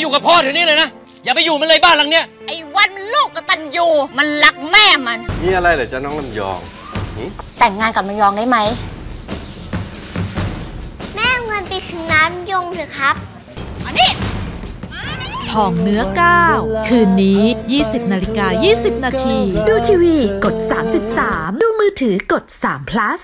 อยู่กับพ่อเดี๋ยวนี้เลยนะ อย่าไปอยู่มันเลยบ้านหลังเนี้ย ไอ้วันมันลูกกตันยูมันรักแม่มัน มีอะไรเหรอจ๊ะน้องลำยองหึแต่งงานกับลำยองได้ไหม แม่เอาเงินไปคืนน้ำยงเถอะครับอันนี้ ทองเนื้อก้าวคืนนี้ 20นาฬิกา20 นาที ดูทีวีกด 33 ดูมือถือกด3 plus